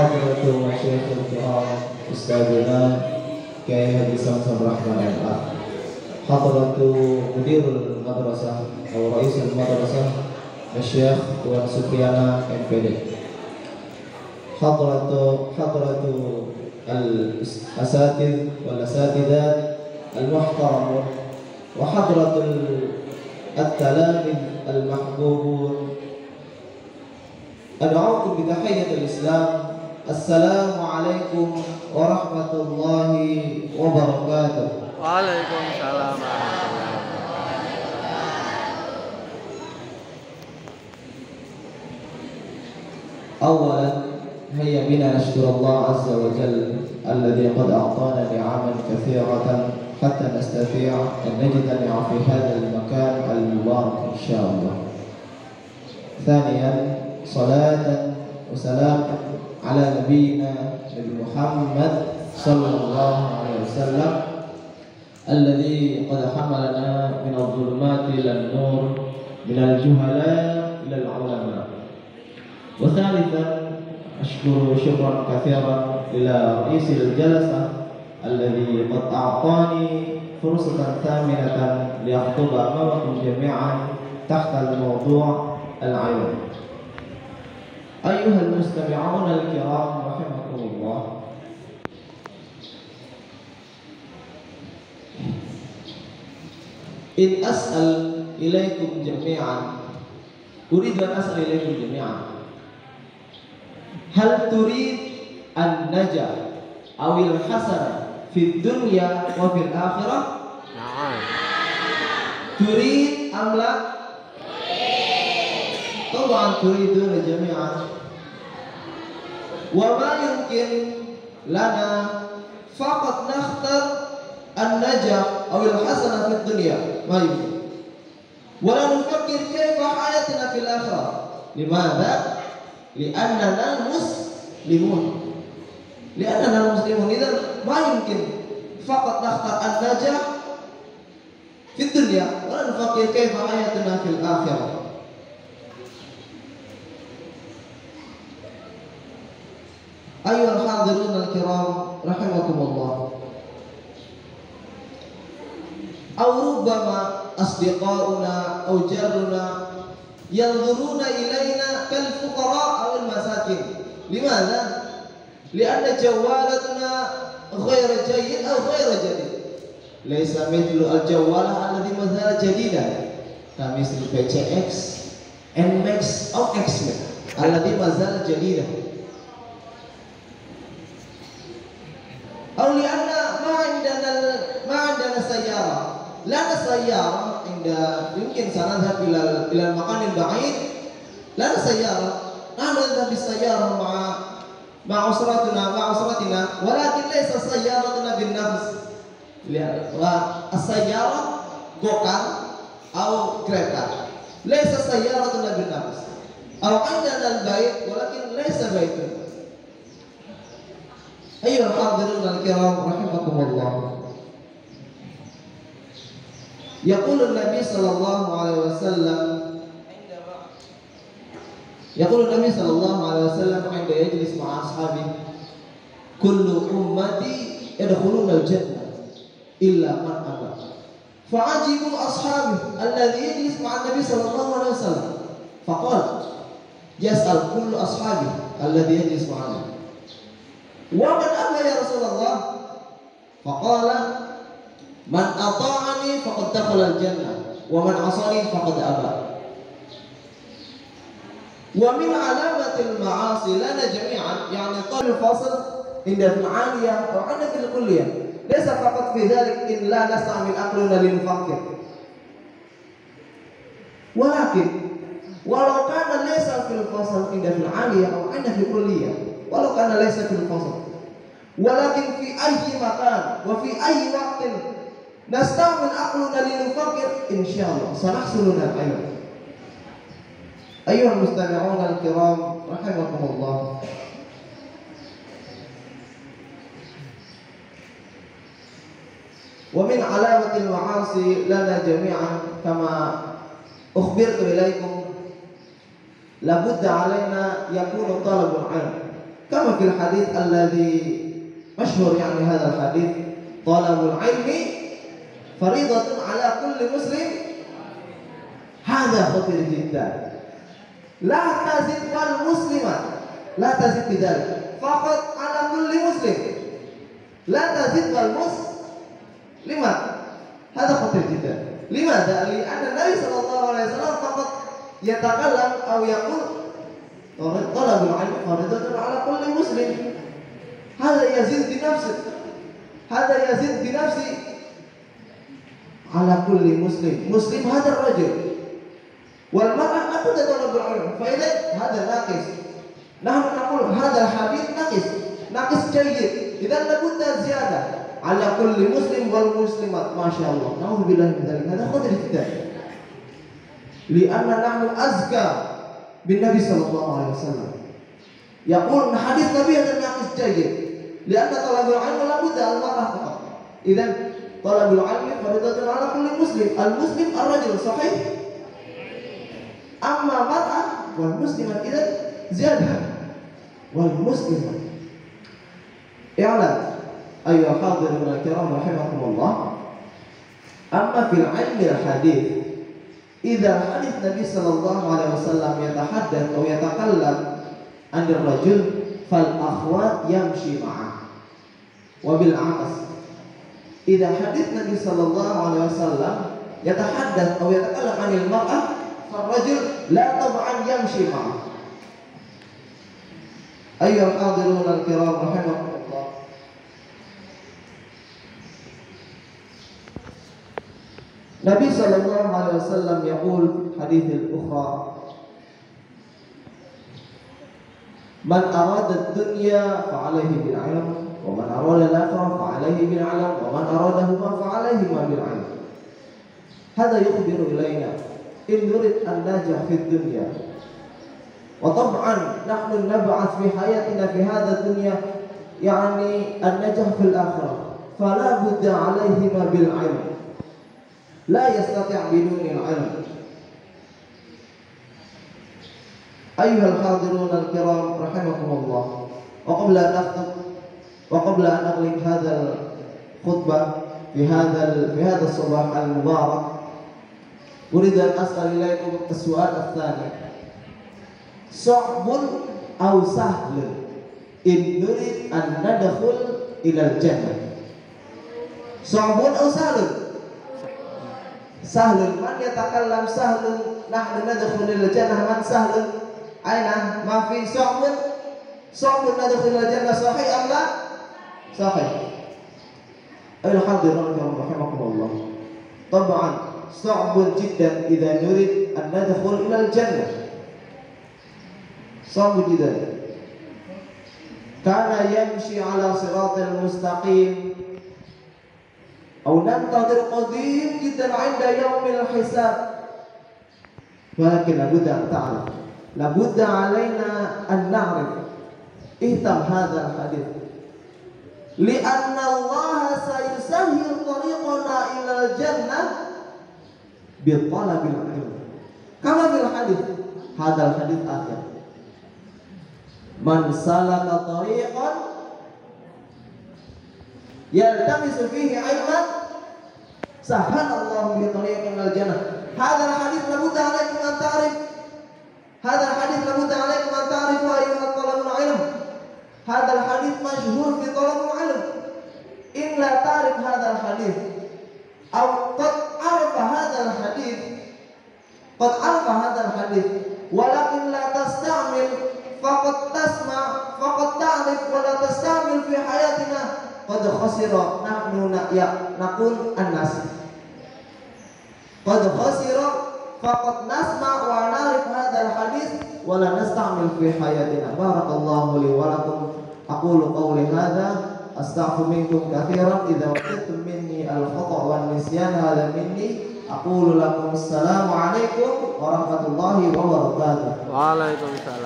حضرة مشايخ الكرام أستاذنا كي هدي سمسم الرحمن الأخ حضرة مدير المدرسة أو رئيس المدرسة الشيخ Tuan Supriyana MPD حضرة حضرة الأساتذ والأساتذة المحترمون وحضرة التلاميذ المحبوبون أدعوكم بتحية الإسلام السلام عليكم ورحمة الله وبركاته. Waalaikumsalam أولا هيا بنا نشكر الله عز وجل الذي قد أعطانا نعما كثيرة حتى نستطيع أن نجتمع في هذا المكان المبارك إن شاء الله. ثانيا صلاة وسلام. على نبينا نبي محمد صلى الله عليه وسلم الذي قد حملنا من الظلمات إلى النور من الجهلاء إلى العلماء. وثالثا أشكر شكرا كثيرا إلى رئيس الجلسة الذي قد أعطاني فرصة ثامنة لأخطب أمامكم جميعا تحت الموضوع العلم أيها المستمعون الكرام رحمكم الله إن أسأل إليكم جميعا أريد أن أسأل إليكم جميعا هل تريد النجاة أو الحسنة في الدنيا وفي الآخرة Naam. تريد أم لا طبعا تريدون جميعا وما يمكن لنا فقط نختار النجاة أو الحسنة في الدنيا ما يمكن ولا نفكر كيف حياتنا في الآخرة لماذا؟ لأننا المسلمون لأننا المسلمون إذا ما يمكن فقط نختار النجاة في الدنيا ولا نفكر كيف حياتنا في الآخرة Ayuhal hadirin al-kiram rahimakumullah. Aw rubbama asdiqauna aw jarruna yanzuruna ilaina kal fuqara aw al masakin. Limadha? Li'anna jawalatuna ghairu jayyid aw ghairu jadid. Laisa mithlu al jawalah alladhi mazala jadidan. Kami PCX, NMAX, atau XMAX alladhi mazala jadidan. lanas sayyara inda yumkin sanadha ila ila makanin ba'id lanas sayyara nahnu bis sayyara ma'a ma'a usratina ma'a usratina. Walakin laysa sayyaratuna bin nafs. Lihat wa as-sayyara gokar au kereta. Laysa sayyaratuna bin nafs. Au indana al-bait walakin laysa baitun. Ayyuhal hadirin al-kiram rahimakumullah. يقول النبي صلى الله عليه وسلم يقول النبي صلى الله عليه وسلم عند يجلس مع أصحابه كل أمتي يدخلون الجنة إلا من أبى فعجبوا أصحابه الذي يجلس مع النبي صلى الله عليه وسلم فقال يسأل كل أصحابه الذي يجلس معنا ومن أبى يا رسول الله فقال من ata'ani faqad dakhala al-jannah wa man 'asani faqad aba. Wa min 'alamatil ma'asi lana jami'an yani talib fasl inda fil 'aliyah wa 'ana fil kulliyah. Laysa faqat fi dhalik in la nasta'mil aqluna lil mufakkir. Walakin walau kana laysa fil fasl inda fil aliyah aw inda fil kulliyah walau kana laysa fil fasl walakin fi ayyi makan wa fi ayyi waqtin نستعمل عقلنا لنفكر إن شاء الله سنحصل نتائج أيها المستمعون الكرام رحمكم الله. ومن علامة المعاصي لنا جميعا كما أخبرت إليكم لابد علينا يكون طلب العلم. كما في الحديث الذي مشهور يعني هذا الحديث طلب العلم faridatun ala kulli muslim. Hadza khatir jiddan. La tazid wal muslimat la tazid bidzalik Fakat ala kulli muslim. La tazid wal muslimat hadza khatir jiddan. Limadha li anna nabi sallallahu alaihi wasallam faqat yatakallam aw yaqul talabul ilmi faridatun ala kulli muslim. Hadza yazid bi nafsi. Hadza yazid bi ala kulli muslim. Muslim hadar rajul. Wal mar'ah la tadallu bil ilm. Fa idza hadha naqis. Nahnu naqul hadha hadith naqis. Naqis jayyid. Idza labudda ziyadah. Ala kulli muslim wal muslimat. masya Masyaallah. Nauzubillahi min dzalik. Hadha qadri kita. Lianna nahnu azka bin Nabi sallallahu alaihi wasallam. ya Yaqul hadith Nabi hadha naqis jayyid. Lianna talabul ilm la budda al mar'ah. Idzan المرأة فقط إذا طلب العلم فريضة على كل مسلم المسلم الرجل صحيح أما المرأة والمسلمة إذا زيادة والمسلمة اعلم أيها الحاضرون الكرام رحمكم الله أما في العلم الحديث إذا حديث النبي صلى الله عليه وسلم يتحدث أو يتكلم عن الرجل فالأخوات يمشي معه وبالعكس إذا حديث النبي صلى الله عليه وسلم يتحدث أو يتكلم عن المرأة فالرجل لا طبعا يمشي معه. أيها الحاضرون الكرام رحمكم الله. النبي صلى الله عليه وسلم يقول في حديث الأخرى من أراد الدنيا فعليه بالعلم ومن أراد الآخرة فعليه بالعلم ومن أرادهما فعليهما بالعلم. هذا يخبر إلينا إن نريد أن ننجح في الدنيا. وطبعا نحن نبعث في حياتنا في هذا الدنيا يعني النجاح في الآخرة. فلا بد عليهما بالعلم. لا يستطيع بدون العلم. أيها الحاضرون الكرام رحمكم الله. وقبل أن أخطب وقبل أن أغلق هذا الخطبة في هذا في هذا الصباح المبارك أريد أن أسأل إليكم السؤال الثاني صعب أو سهل إن نريد أن ندخل إلى الجنة صعب أو سهل سهل من يتكلم سهل نحن ندخل إلى الجنة من سهل أين ما في صعب صعب ندخل إلى الجنة صحيح أم لا صحيح. الحاضرون رحمكم الله. طبعا صعب جدا إذا نريد أن ندخل إلى الجنة. صعب جدا. كان يمشي على صراط المستقيم أو ننتظر قديم جدا عند يوم الحساب. ولكن لابد أن تعرف لابد علينا أن نعرف. اهتم هذا الحديث. li'anna Allah sayusahhil tariqana ilal jannah bi talabil ilm. Kama fil hadis? Hadal hadis akhir. Man salaka tariqan yaltamisu fihi ilman sahan Allah bi tariqin al jannah hadal hadis mabutah alaih هذا الحديث مشهور في طلب العلم. إن لا تعرف هذا الحديث أو قد عرف هذا الحديث قد عرف هذا الحديث ولكن لا تستعمل فقد تسمع فقد تعرف ولا تستعمل في حياتنا قد خسر نحن نقول الناس. قد خسر فقد نسمع ونعرف هذا الحديث ولا نستعمل في حياتنا. بارك الله لي ولكم Aqulu qawli hadha astaghfiru minkum katsiran idza wajitum minni al-khata' wan nisyan hadha minni warahmatullahi wabarakatuh. Waalaikumsalam.